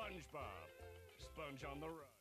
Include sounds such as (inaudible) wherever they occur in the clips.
SpongeBob. Sponge on the run.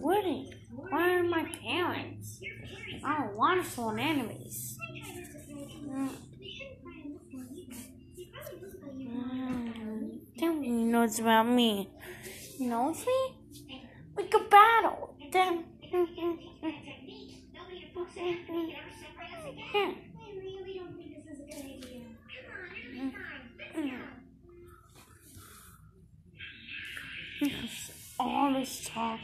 Wouldn't. Why are my parents? I don't want to phone enemies. Mm. Mm, Then he knows about me. Knows me? We could battle. Then. Yeah. (laughs) All this talk.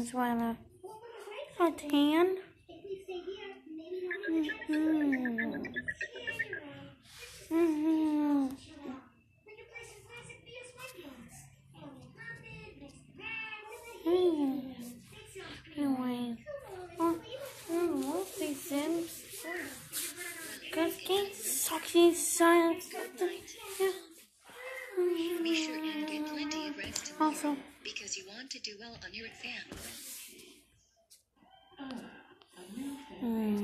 Hmm, that's why tan. Mm-hmm. Mm-hmm. Because you want to do well on your exam. up.